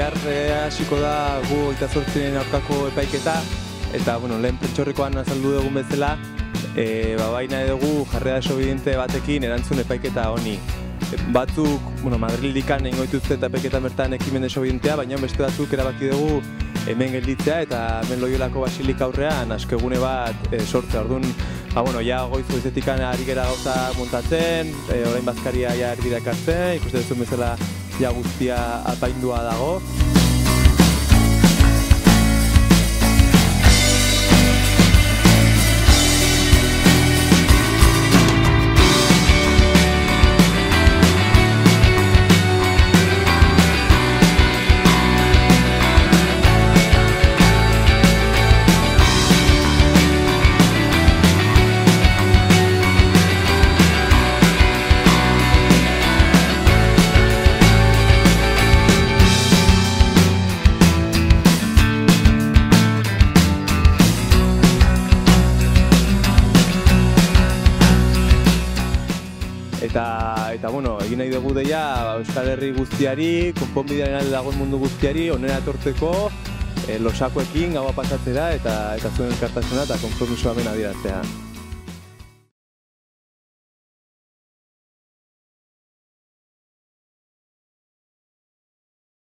hasiko da gu eta zortzinen aurkako epaiketa, eta bueno, lehen prentxorrikoan azaldu dugun bezala, e, ba, baina dugu jarrera desobediente batekin erantzun epaiketa honi. Batzuk, bueno, Madrilikan egin goituzte eta epaiketa bertan ekimen desobedientea, baina beste batzuk erabaki dugu hemen gelditzea eta hemen loiolako basilik aurrean askegune bat e, sortzea. Orduan, ba, bueno, ja goizu izetikan ari gera gauza montatzen, e, orain bazkaria ja erbideak hartzen, ikusten duzun bezala ja guztia apaindua dago. Eta, eta bueno, egin nahi dugu deia ba, Euskal Herri guztiari, konponbidearen alde dagoen mundu guztiari, onera etortzeko, e, losakoekin gaua pasatzera eta eta zuen elkartasuna eta konpromisoa hemen adieraztea.